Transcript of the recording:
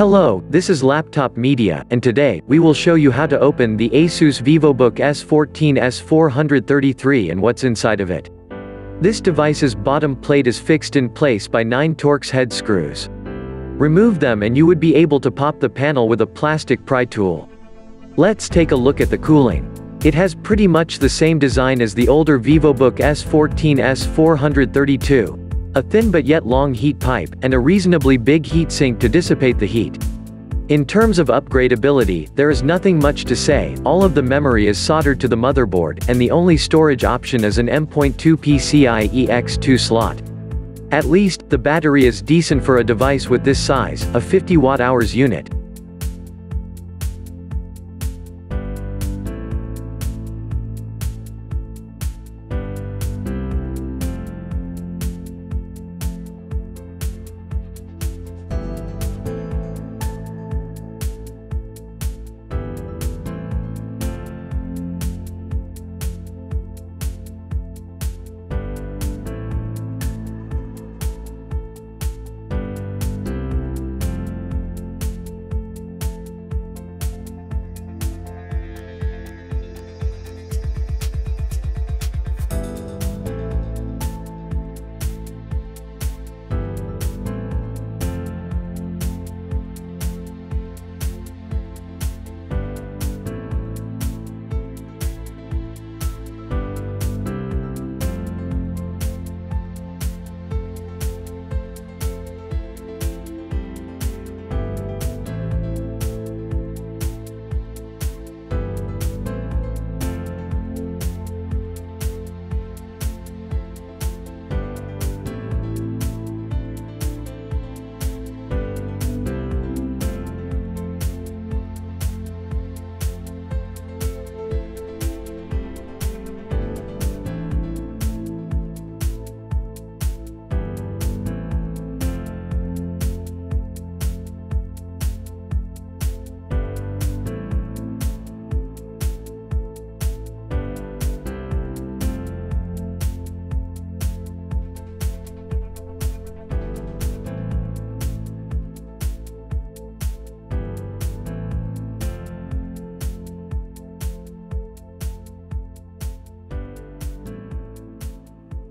Hello, this is Laptop Media, and today, we will show you how to open the Asus VivoBook S14 S433 and what's inside of it. This device's bottom plate is fixed in place by 9 Torx head screws. Remove them and you would be able to pop the panel with a plastic pry tool. Let's take a look at the cooling. It has pretty much the same design as the older VivoBook S14 S432, a thin but yet long heat pipe, and a reasonably big heatsink to dissipate the heat. In terms of upgradability, there is nothing much to say, all of the memory is soldered to the motherboard, and the only storage option is an M.2 PCIe X2 slot. At least, the battery is decent for a device with this size, a 50 watt-hours unit.